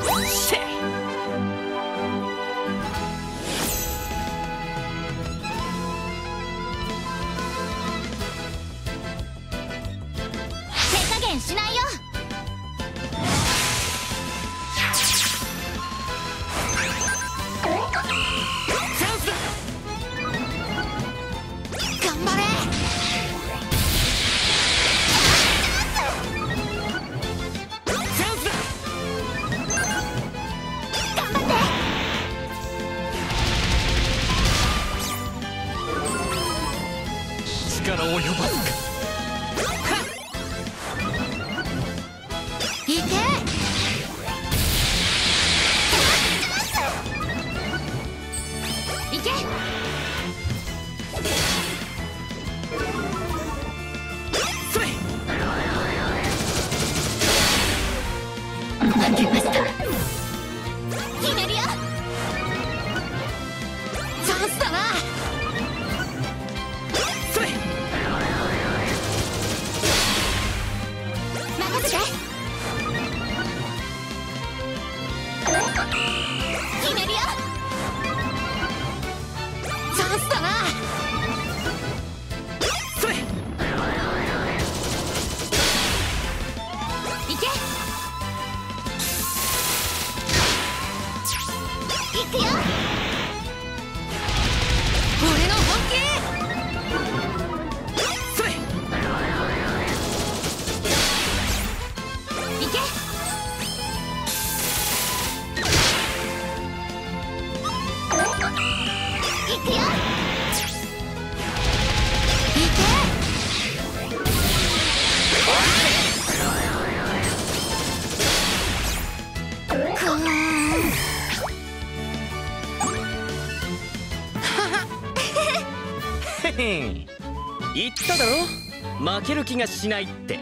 手加減しないよ。力及ばずか。いけ。いけ。それ。負けましひねりよ。チャンスだな。それ。いけ。いくよ言っただろ？負ける気がしないって。